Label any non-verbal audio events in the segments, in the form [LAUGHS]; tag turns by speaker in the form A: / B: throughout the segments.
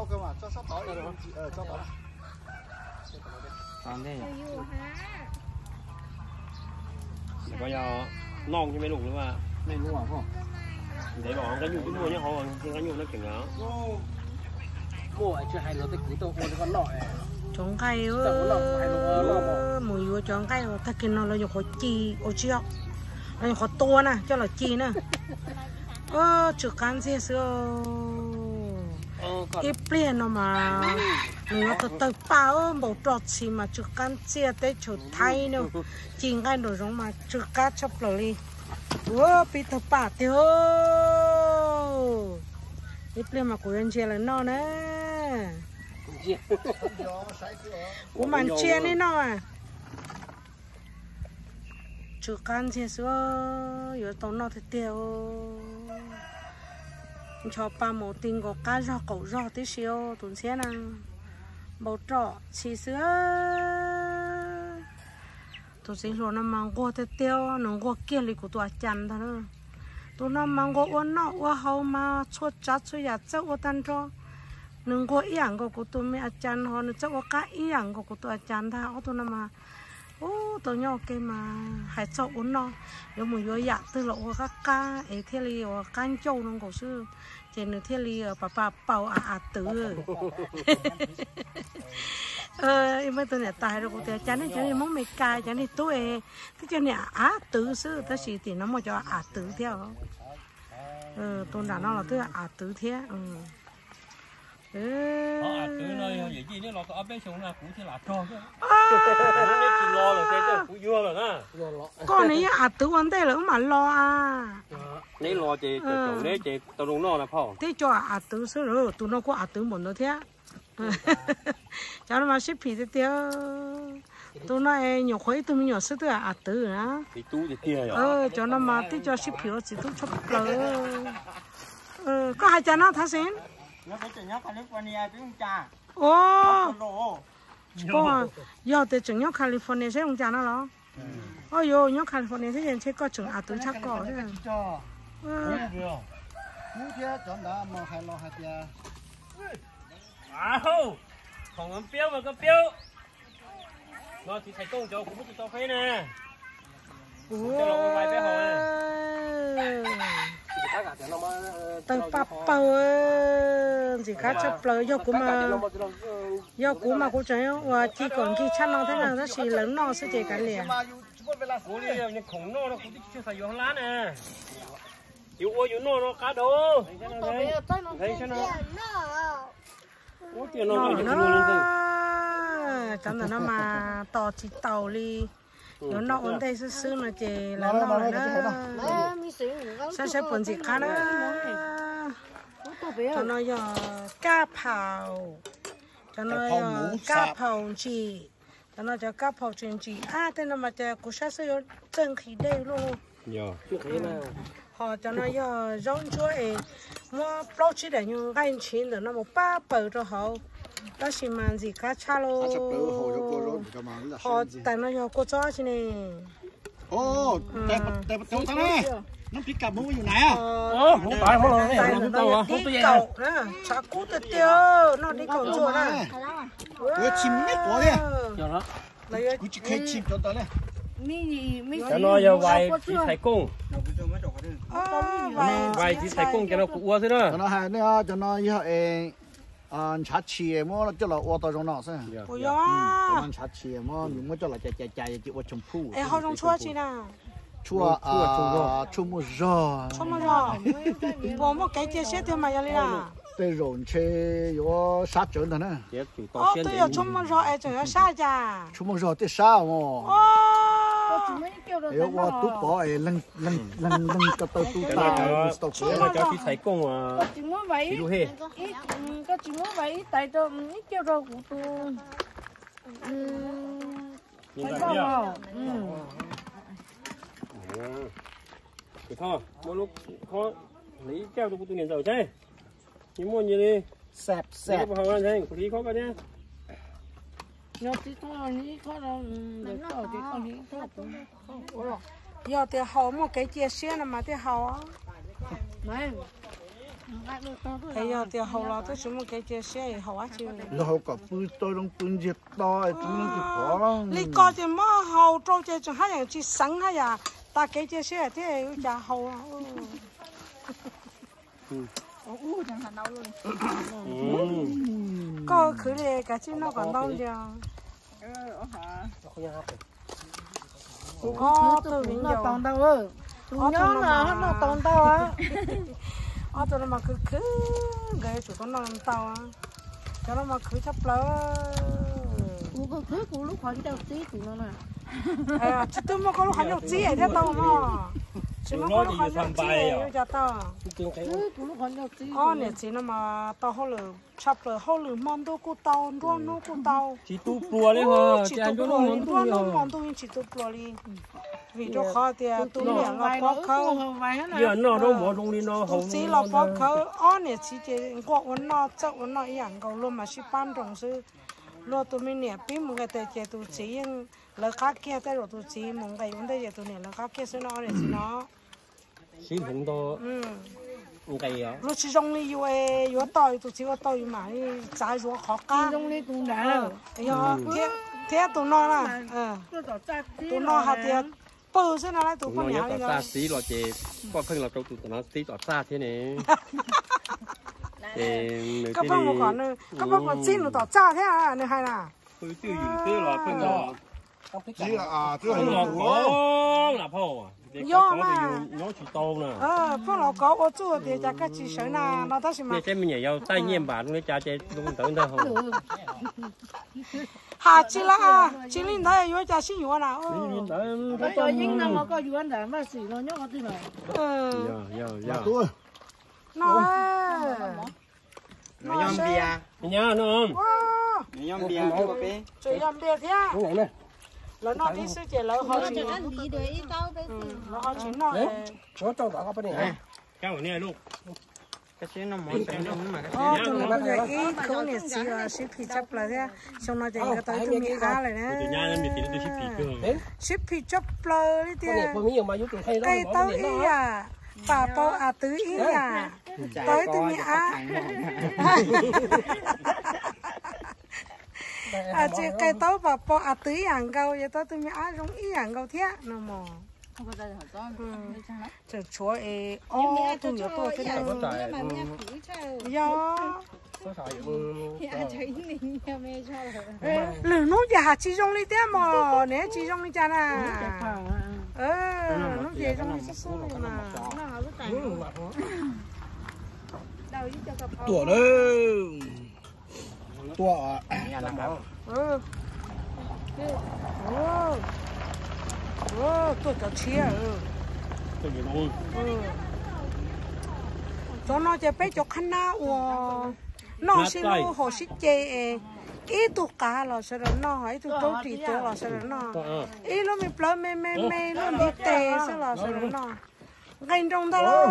A: sau cơ mà cho sắp tỏi rồi ờ cho tỏi
B: còn đây
C: อยู่ฮะ
D: ก็ยอน้องใช่ไหมลูกหรือว่า
A: này luôn à không
D: เดี๋ยวบอกก็อยู่ที่มัวเนี่ยเขาก็อยู่นักเก่งแล้ว
B: mua chưa hay rồi tới cứ tôi mua con nọ này
E: chọn cây ơ
B: Chẳng có lòng hay là lo bỏ.
E: mùi vừa chọn cây rồi ta kinh nó là dùng khó chi ô chi học nó dùng khó to nè cho là chi nè ơ chữ can xe xưa
B: ờ còn
E: ít liền nó mà nó từ từ bao bộ trọt xì mà chữ can xe tới chỗ thay nữa. Chỉ ngay đồ giống mà chữ cá chop lò đi. Ơ bị từ bà tiêu ít liền mà của anh chị là nó nè
B: cũng chia
E: của mình chia đi nó à? Chú can chia số yếu tố nó thì tiêu cho ba mô tinh có cá rò cầu rò tí xíu tuần xe nè. Bầu trọ chỉ sữa tôi xe rồi nó mang qua thế tiêu, nó qua kia lì của tôi chăn thôi nữa tụi nó mang qua uốn nọ uốn hậu mà chua chát cho yết chua uốn tan cho nó qua ý ảnh của tôi mới chăn, họ nó chua cá ý ảnh của tụi chăn tha họ tụi nó mà ô tao nhau cái mà hai cho uốn nó nếu một vô dạ tư lộ các ca ấy thế li ở can châu nó cổ sư trên nữa thế li ở bà bà bảo à à tử ờ em mới tôi nè tài rồi cũng thế chán này chán này mong mệt cay, chán này tôi. Thế cho
D: nè à tử sư ta chỉ thì nó mà cho à tử theo.
E: Ờ
D: tôi đã nói là tôi à tử theo. ừ. [LAUGHS]
E: con này à tự vấn đề là mà lo à.
D: Nếu lo chị
E: Ừ.
D: chủ nếu chị tao đúng nó là phong
E: thế cho à tự sửa rồi tụi nó có à tự muốn nó thế [LAUGHS] cho nó mà xếp phí thế tiêu tụi nó ấy nhiều khối tụi mình nhiều sức à à tự nữa
D: thì tu thì kia rồi.
E: Ờ cho nó mà thế cho xếp phí chỉ tụi chụp lỡ ờ có hai cha nó thà xin
A: nhớ California chứ không cha.
E: Ô có giờ từ trường nhóc California sẽ không cha nó lo. Ôi yo nhóc California sẽ có trường à tự chắc có ờ
A: cú thế chọn đã mà hai lo hai tia
D: à không không ăn béo mà có béo nó thì thầy công cho cũng không cho phê nè. Cho nó vài bé
E: từ bắp bầu gì cả chấp lời do cũng mà do cũng mà cũng chơi và chỉ còn khi chăn nó thế nào nó chỉ lớn nó sẽ chỉ cái liền.
D: Yêu ôi yêu nó nó cá đồ thấy chưa nó nó ôi tiền nó
E: nó
D: nó nó lên
E: nó chẳng là nó mà to chỉ tàu đi nếu nó ổn đây xứ xứ mà chỉ là nó là nó sao sẽ buồn gì cả nó cho nó giờ cá phao cho nó giờ cá phao chỉ. Cho nó giờ cá phao chuyện chỉ. À thế nó mà giờ cũng sẽ sử dụng chân khí đây luôn.
B: Nào
E: họ cho nó giờ rong chúa ấy mua bao chỉ để những cái chuyện để nó một ba bờ cho họ đó chỉ mang gì cá cha lô
A: họ tại nó nhỏ cô cho chứ nè
E: ô tép tép tép tao nè nó bị cầm mũi อยู่
A: ไหนอ่ะเออผมตายเพราะอะไรเนี่
D: ยผมตัวผมตัวใหญ่
A: นะชากูเตียวๆนอนนี่ของจัวนะเออชิมไม่ตัวเนี่ยเดี๋ยวนะ
E: กู
D: จะเค
E: ย
D: ชิ
E: ม
D: จน
E: ตอนเนี้ยมีมีจะนอน
A: อย่าไว้
B: ที่ไข่
E: กุ้
A: งไว้ที่ไข่กุ้ง
D: จะนอนกูอ้
E: วน
D: ซิเนอะจะนอน
A: ให้เนี่ยจะนอนยี่ห้อเอง 啊，吃吃么了，叫了我到中浪噻。
E: 不要啊！
A: 嗯，吃么，你么叫了家家家也叫我铺。
E: 哎，好种车去呢。
A: 车啊，车么热？
E: 车么热？我么该接些的嘛要哩啦。
A: 对，用车要啥种的呢？
E: 哦，
D: 都
E: 呀，车么热，哎，就要啥家？
A: 车么热，对啥哦？
E: 哦。
A: nếu qua tú bỏ. ấy lăng lăng lăng lăng cái
D: tàu
A: tú
D: ta
A: tàu
D: tú là cháu chỉ thấy công à có
F: chỉ muốn vậy có chỉ muốn vậy tại tôi ít kêu đâu của tôi phải không ừ. ừ.
D: Cái thao mỗi lúc khó lấy keo cho cô tôi liền dầu chứ nhưng mua như đi.
A: Sẹp sẹp
D: vào hàng anh có lý khó cả nhé nhá
F: nhớ tí thôi ní có đâu ừ, để có thì con ní có
E: 要得好么？该这些了嘛得好啊。
F: này
E: hay giờ thì hậu là tôi chúng một cái chia sẻ hậu á chứ
A: rồi có bự tôi đông bự nhiệt to tôi nó chỉ có
E: lý có thì mà hậu trâu chơi chẳng hay là chỉ sáng hay à ta cái chia sẻ thế cái nhà hậu à có khứ đi cái chứ nó còn đâu chưa Ờ, tôi mình
F: nó tòng đâu ơi
E: Ờ,
F: nhớ là [LAUGHS] nó tòng đâu á
E: Ờ, tôi mà cứ cứ cái chủ con nó tao á. Cho nó mà cứ chấp lỡ.
F: cú có thứ cú lúc khoảng đâu tí tụi nó nè
E: À, chứ tôi mà có lúc hắn nhậu chi ở đây tao mà. [LAUGHS] chỉ mà con khó nhóc chỉ yêu cho tao con này chỉ nó mà tao hổ lử chập lử hổ lử mòn à, đâu cô tao luôn nó tao
D: chỉ tu bùa đấy hả?
E: Chỉ
D: tu bùa
E: luôn nó mòn đâu chỉ tu bùa đi. Vì cho khó thì tu nhà nó khó khâu
D: giờ nó đâu bỏ trong đi nó
E: hầu chỉ là khó khâu on này chỉ chỉ có uốn chắc uốn nó dạng cầu luôn mà chỉ ban trồng sư lo tụi mình nè bí một cái tệ chế tụi chỉ nhưng là khác kia tới rồi tụi chỉ một cái vấn đề tụi nè là khác kia sư nó nè chỉ nó
D: chỉ không to
E: ừ
D: cái à
E: lúc chỉ trong đi yêu yêu tỏi tụi chỉ có tỏi mà trái ruộng khó cá
F: trong đi cũng đã
E: yo thế thế tụi nó là tụi nó hạt tiền bự thế nào đấy tụi con nhà đi rồi
D: xa xí lo chè có phân là trâu tụi nó tí tỏ xa thế này
E: các bạn một con các còn xin được tỏ cha thế à này hay là
D: tôi tiêu gì thế là phân là
A: chỉ là à chứ
D: là
A: là
D: có. là phô à.
E: Mà.
D: nó chỉ to nè.
E: Ờ phong lão có ô chú thì chắc cái chỉ sợ là nó đó là mà
D: nè xem mình nhảy vào tay nhiên bà nó cha chè đúng tới đâu không.
E: Hà chỉ là à chỉ linh đó yêu cha xin yêu nào.
F: Bây giờ nhưng nó mà có yêu anh đã mà xỉ nó nhớ có tí mà.
E: Ờ.
D: Giờ giờ giờ
E: nó
C: Nó nhom bia,
D: nhá nó không
C: nó nhom bia có bé.
E: chỉ làm biệt thế
D: rồi nè
E: là nó đi sư chế là họ chỉ
F: lý để ý tao đấy
E: là họ chỉ nó
D: nó cho tao cái này cao này luôn
C: Cái chứ nó muốn cái nó mà cái
E: ờ tụi nó bây giờ ít cũng này chỉ là ship thì chấp là thế xong nó chỉ cái tới
D: tôi ship phí cơ
E: ship thì chấp là
D: cái
E: thế cây tao ý à bà bao à tứ ý à tới tụi mình á à chị cây tao bà bao à tứ hàng gầu vậy tao tụi mình á giống ý hàng gầu thế nó mò.
F: Không có đây hả con
E: chờ chúa ấy ô tụi nhỏ tôi thế nào do lửa nó già chỉ trong đi thế mà nếu chỉ trong đi cha nè. Ờ nó về trong đi số này mà
A: tuổi đấy. Tuổi
E: ừ. Ừ ừ tôi cho chia ừ. Ừ. Cho nó cho bé cho khăn na ủa. Nó xin nó hồ sĩ chê ít tu cá là sẽ là nó ít tu trâu chỉ tu là sẽ là nó. Ít nó mình plơ mê mê mê nó đi tè sẽ là sẽ là nó ngay trong đó đó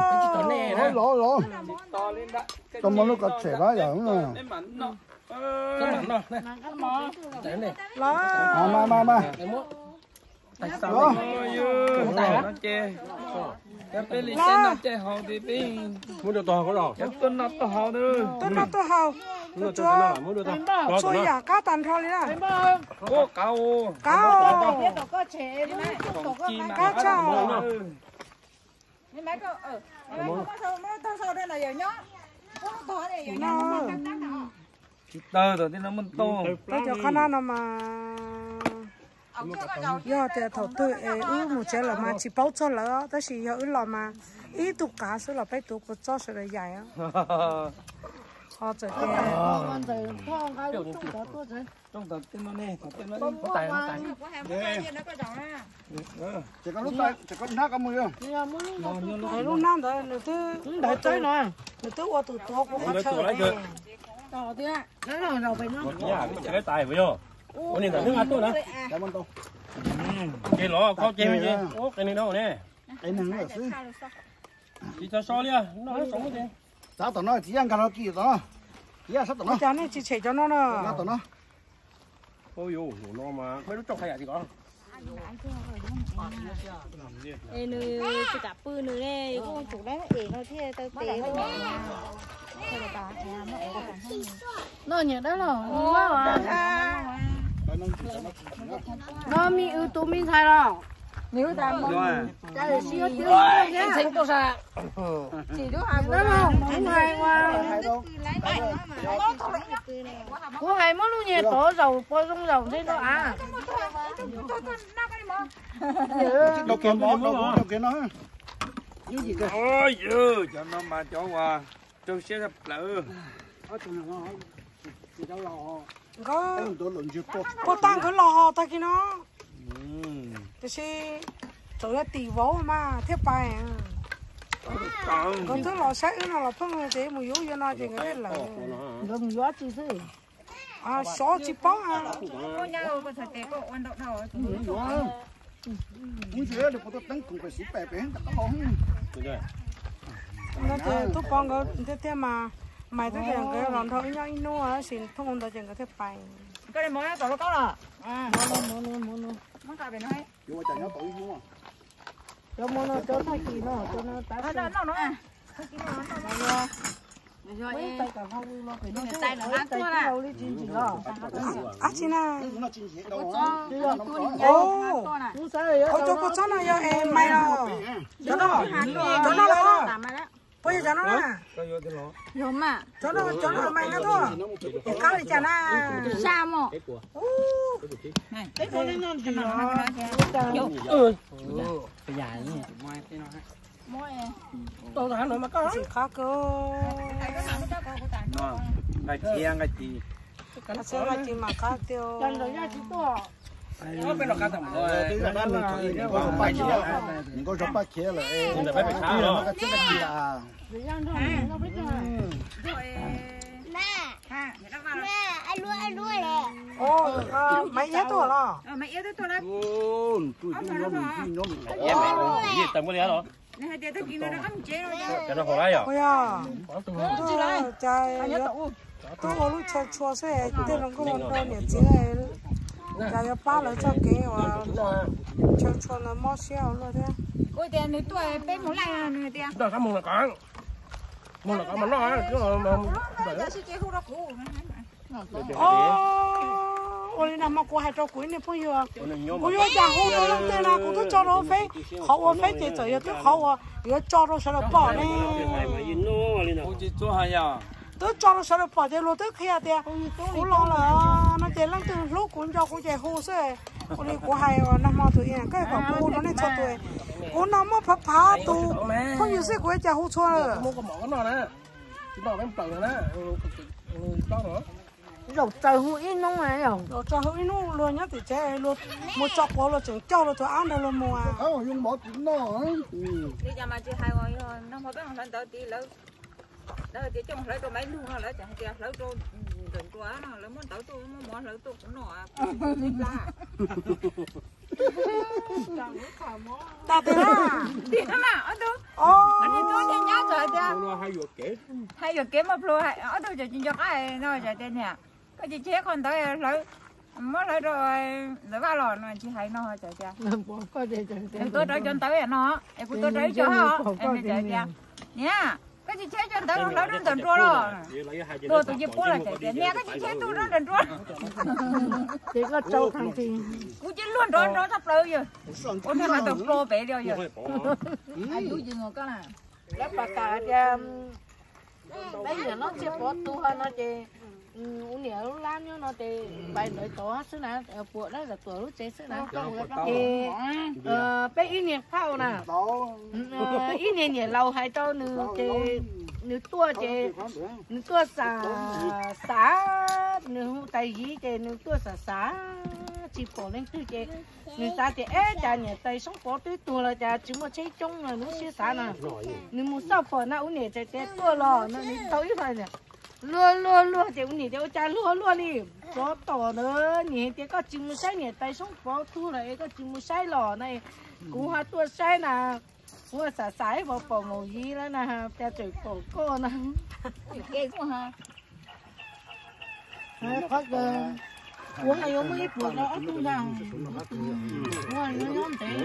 A: rồi rồi rồi tao muốn nó có trẻ bá giờ
D: đấy này.
E: Đó
A: mà mà mà
D: cái mốt.
A: Đó
C: nó chê. Cái bé lì xe nó chê hồ thì bé.
D: muốn được to có rồi
C: Cái tuần nó to hồ nữa.
E: tôi nó tôi hầu
D: muốn được to muốn được to to
E: cho
D: nó
E: ya cá tàn thôi
C: cao.
E: cá
F: biết có có
C: Chi mà.
E: cá chào
F: nhưng mà có ở nhưng mà có sao nó tao sao đây là giờ nhá có to này giờ nhá
E: nó
C: Tơ rồi thì nó mới to.
E: tôi cho khăn nó mà giờ thì thầu tôi ư một chế là mà chỉ bao cho lỡ đó là giờ ư là mà ít tu cá số là phải tu có cho sự là dài á [LAUGHS] họ chỉ cái
F: con rồi con cái lúc có tôi rồi
C: Trong tập tên nó nè, tên nó
F: con
C: đi.
F: mua qua
A: chỉ có lúc tay chỉ có nát cái mùi không
E: cái lúc nào đó nữa thứ
F: đợi tới rồi
E: nữa thứ qua từ to cũng có
D: Đấy,
E: chơi
D: được.
F: to thế nó là đầu phải nó
D: cái tài với vô ủa này là nước ăn tôi nè
A: cảm ơn tôi
D: cái lọ có chơi ô cái này đâu nè
A: cái này nữa xí
D: đi cho so đi nó sống cái gì
A: giá tao nói chỉ ăn cái nó kia đó chỉ ăn sắp tao nói
E: cho nên chỉ chạy cho nó
A: giá
E: nè
A: tao nói
D: ôi dồi nó mà mấy đứa hay à gì có
F: ê nữ chỉ cả bự nữ này cũng chủ đấy ế nó thế tao tế nó
E: nó. Nhớ đó nó. nó mi ưu tú mi thay rồi
F: nếu ta mong
E: cái là siêu tiêu cái thành đồ sa
F: chỉ đứa hai bữa
E: không không hay qua của hai món luôn nhỉ tổ dầu bôi trong dầu thế đó à
A: đâu kia bỏ đâu đâu kia nó
C: ôi dư cho nó mà cho qua cho xe đập lỡ
E: có
A: tôi
E: tăng cái lò ta kia nó
C: ừ
E: thì sẽ chỗ là tỷ vỗ mà thiết bài à.
C: Còn
E: thứ lò sẽ nó là phân thế một yếu cho nó thì cái là
F: gồm gió chi thế
E: à số chỉ bó à.
F: Cô nhau có thể tế cô ăn đậu đầu
A: muốn thế được có tấn cùng phải bè bè tất cả không
E: nó thì tôi con có thế thế mà mày tôi chẳng cái lòng thôi nhau in nó à xin thông tôi chẳng cái thiết bài
F: cái này mới tao nó có rồi. À. Muốn muốn muốn muốn nó
E: cho mua nó cho thay kỳ nó cho nó tái
F: nó nó nó. À.
E: Mấy tay cả không nó phải nó
F: tay nó ăn
E: cái
F: là.
E: đó à chị
A: nó đâu
E: ô ô cho cô cho nó. em mày nó. cho nó là bây giờ nó là
C: cái
F: rồi mà
E: cho nó. Cho nó mày nó thôi. Cái cao đi chả na
F: sao mà
E: cái con này. Nó gì
F: tôi thả nữa mà có.
E: Gì khác cơ?
C: Nó cái chiang cái gì
E: nó sẽ là chỉ mà khác tiêu chân rồi nha chị to
C: nó bên nó cá thầm rồi
A: cái là đang mình chơi những có ba kia những có ba kia là nhưng mà phải phải khá nó cái cái gì à
E: ô mày nhớ tôi là
F: mày yêu tôi là
A: ô tôi tôi nhóm tôi nhóm
D: em mẹ gì tầm cái gì đó
F: này hai đứa tôi kia nó ăn chế rồi
D: cho nó hồ lại à
E: ôi à tôi chạy tôi có lúc chơi chua sẽ tên nó có một đôi nhỉ chứ là cho ba lỡ cho kế và chơi chua nó mót xéo luôn thế
F: cô tiền này tôi bên một lại này tiền
D: đó không muốn là con muốn là con mà nó chứ mà
F: giờ sẽ chơi không cũ
E: ô ôi nằm mà cô hay cho quý này phong yêu cô yêu giả hô tôi lắm tên là cô tôi cho nó phê ở phê thì giờ tôi họ ở cho nó sẽ là bỏ
C: cho
E: tôi cho nó sẽ là bỏ thì lúc tôi khi à thì cô lo là nó chỉ lăng từ lúc cũng cho cô chạy hô sẽ cô đi cô hay nằm mà tụi em cái còn cô nó này cho tụi cô nằm mà phá phá tụ không nhiều sự cô chạy hô cho
D: mua cái mỏ nó nè chỉ bảo em tờ nè đó. Nữa.
E: Rồi trời hụi nông này rồi rồi trời hụi nông luôn nhá thì chơi luôn. Một chọc qua luôn chừng cho luôn tôi ăn được luôn mua à
A: không dùng bỏ tiền nó
F: đi nhà mà chị hai rồi nó mới biết không tới tí lớn đó thì trong lấy tôi mấy luôn nó lấy chẳng tiền lấy tôi đừng quá nó lấy muốn tới tôi muốn lấy tôi cũng nọ [LAUGHS]
E: ta thế à
F: tiền mà ở đâu?
E: Ô
F: anh tôi thì nhá rồi
D: nó hay ruột kế
F: hay giờ kiếm một lô hay ở đâu giờ chỉ cho cái nó giờ tiền nè cái chị chế con tới lấy mới lấy rồi lấy ba lò nó chị hay nó chờ em tôi tới cho tới nó em cũng tôi tới cho họ em chờ chờ nha cái chị chế cho tới nó lấy đến tuần rồi tôi chỉ bố là chờ nha cái chị chế tôi nó đến rồi
E: thì có trâu thằng thì
F: cú chỉ luôn rồi rồi sắp tới rồi ôn thêm là tôi pro về rồi rồi ai đuổi gì ngồi cái này
E: lớp bà cả cho bây giờ nó chưa có tu hơn nó chỉ uống nhiều lúc lắm nó thì bài đợi tổ xứ nào? Ở bộ đó là tổ lúc chế xứ nào? Thì ờ bé ít nhiệt phao nè Ờ, ít nhiệt nhiệt lâu hay đâu nữa thì tua thì nữa. tua xả xả nữa tay gì thì nữa tua xả xả chỉ phổ lên tư thì nữa xả thì chả nhiệt tay sống phổ tư tua là chả chỉ một chế chung là xí xả nè nữa một sao phổ nào uống nhiệt thì thì tua lò nó nữa tới phải nè lúa lúa lúa thì cũng nhỉ theo cha lúa lúa đi. Có tổ nữa nhỉ thì có chim mu sai nhỉ tay sống có thu lại có chim mu sai lò này. Cũng hoa tua sai nè. Hoa xả sải vào phổ màu gì đó nè. Cha chửi phổ cô nè.
F: Cái quá ha
E: phát
G: uống này uống mấy bữa đó ớt luôn nào uống
D: nó nhóm thế.